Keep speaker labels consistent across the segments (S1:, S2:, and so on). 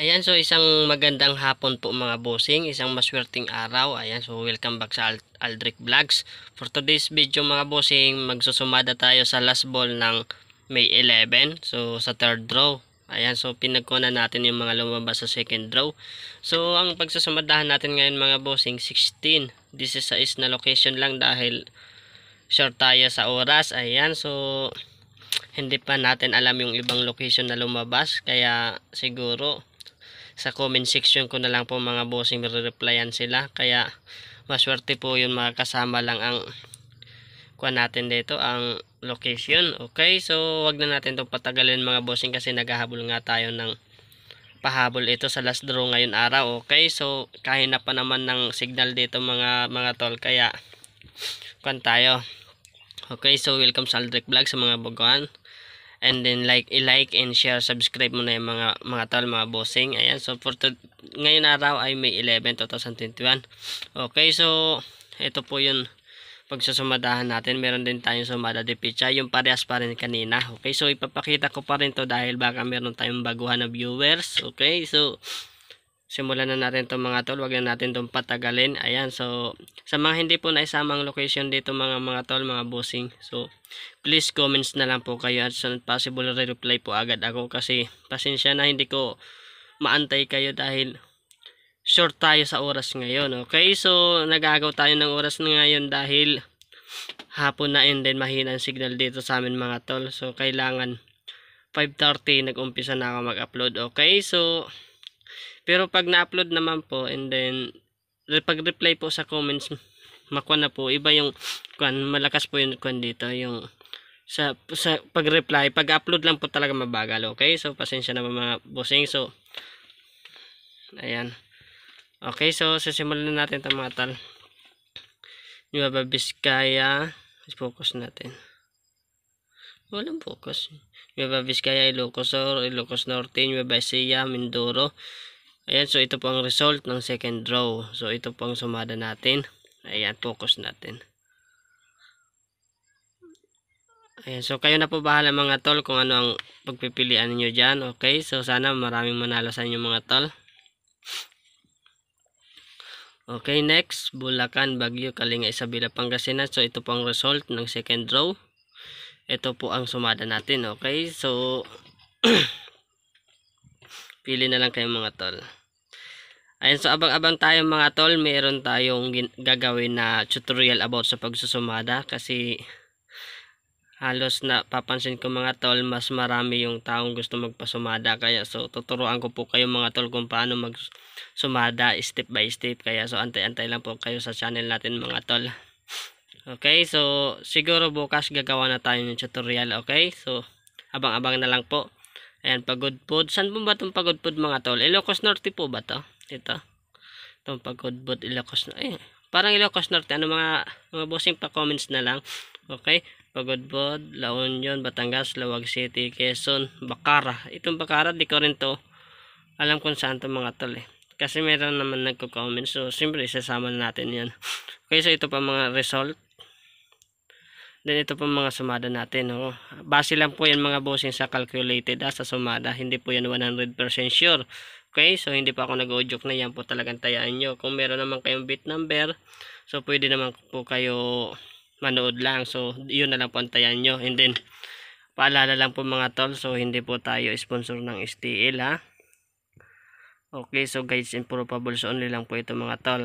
S1: Ayan, so isang magandang hapon po mga bossing, isang maswerteng araw. Ayan, so welcome back sa Al Aldric Vlogs. For today's video mga bossing, magsusumada tayo sa last ball ng May 11. So sa third draw. Ayan, so pinagkunan natin yung mga lumabas sa second draw. So ang pagsusumadahan natin ngayon mga bossing, 16. This is is na location lang dahil short tayo sa oras. Ayan, so hindi pa natin alam yung ibang location na lumabas. Kaya siguro sa comment section ko na lang po mga bossing replyan sila. Kaya maswerte po yun mga kasama lang ang kuha natin dito ang location. Okay so wag na natin itong patagalin mga bossing kasi naghahabol nga tayo ng pahabol ito sa last draw ngayon araw. Okay so kahina pa naman ng signal dito mga mga tol. Kaya kuhan tayo. Okay so welcome sa Aldrich Vlog sa mga baguhan and then like i-like and share subscribe mo na yung mga mga tol mga bossing. Ayan so for to, ngayon araw ay May 11 2021 okay so ito po yung pagsusumadahan natin. Meron din tayong sumada de picha. Yung parehas pa rin kanina. Okay so ipapakita ko pa rin to dahil baka meron tayong baguhan na viewers. Okay so simulan na natin itong mga tol wag na natin itong patagalin. Ayan so sa mga hindi po naisamang location dito mga mga tol mga bossing so please comments na lang po kayo at soon possible reply po agad ako kasi pasensya na hindi ko maantay kayo dahil short tayo sa oras ngayon okay? So nagagaw tayo ng oras ngayon dahil hapon na and then mahina ang signal dito sa amin mga tol. So kailangan 5.30 nag-umpisa na ako mag-upload okay? So pero pag na-upload naman po and then pag-reply po sa comments makuha na po. Iba yung kwan malakas po yung kwan dito yung sa, sa pag-reply pag-upload lang po talaga mabagal okay? So pasensya na mga bossing. So ayan. Okay so sisimulan na natin ito mga tal. Nueva Vizcaya focus natin. Walang focus. Nueva Vizcaya, Ilocos Sur, Ilocos Norte, Nueva Ecija, Mindoro Ayan, so ito po ang result ng second draw. So ito po ang sumada natin. Ayan, focus natin. Ayan, so kayo na po bahala mga tol kung ano ang pagpipilian niyo dyan. Okay, so sana maraming manalo sa inyo mga tol. Okay, next, Bulacan, Bagyo, Kalinga, Isabela, Pangasinan. So ito po ang result ng second draw. Ito po ang sumada natin. Okay, so pili na lang kayo mga tol. Ayun, so abang-abang tayo mga tol, meron tayong gagawin na tutorial about sa pagsusumada kasi halos na papansin ko mga tol, mas marami yung taong gusto magpasumada kaya so tuturuan ko po kayo mga tol kung paano magsumada step by step kaya so antay-antay lang po kayo sa channel natin mga tol. Okay, so siguro bukas gagawa na tayo ng tutorial, okay? So abang-abang na lang po. Ayan, pagod food. Saan po ba itong pagod food mga tol? Ilocos Norte po ba to? Ito. Itong pagkudbot Ilocos na. Eh, parang Ilocos Norte. Ano mga, mga bossing pa comments na lang. Okay. Pagudbod, La Union, Batangas, Lawag City, Quezon, Bacara. Itong Bacara, di ko rin to alam kung saan to mga tol eh. Kasi meron naman nagko-comment. So, siyempre, isasama natin yan. Okay, so ito pa mga result. Then ito po mga sumada natin. Oh. Base lang po yan mga bossing sa calculated ah, sa sumada. Hindi po yan 100% sure. Okay, so hindi pa ako nag-ojok na yan po talagang tayaan nyo. Kung meron naman kayong bit number, so pwede naman po kayo manood lang. So yun na lang po ang tayaan nyo. And then, paalala lang po mga tol, so hindi po tayo sponsor ng STL ha. Okay, so guys, improbables only lang po ito mga tol.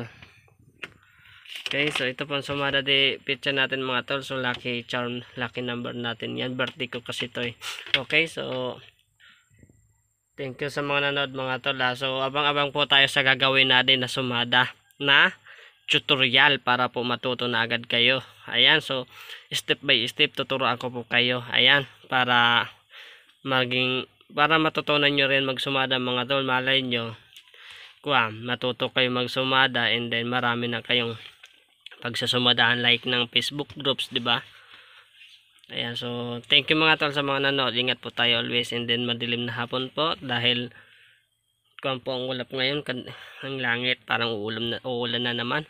S1: Okay, so ito pang sumada de picture natin mga tol. So lucky charm, lucky number natin yan. Birthday ko kasi ito eh. Okay, so thank you sa mga nanood mga tol. Ha. So abang-abang po tayo sa gagawin natin na sumada na tutorial para po matuto na agad kayo. Ayan, so step by step tuturuan ko po kayo. Ayan, para maging para matutunan nyo rin magsumada mga tol. Malay nyo, kuha, matuto kayo magsumada and then marami na kayong pagsasumadahan like ng Facebook groups, 'di ba? Ayan, so thank you mga tol sa mga nanood. Ingat po tayo always and then madilim na hapon po dahil kuwan po ang ulap ngayon ang langit parang uulam na, uulan na naman.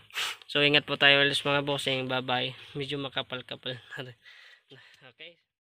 S1: So ingat po tayo always mga bossing. Bye bye. Medyo makapal-kapal.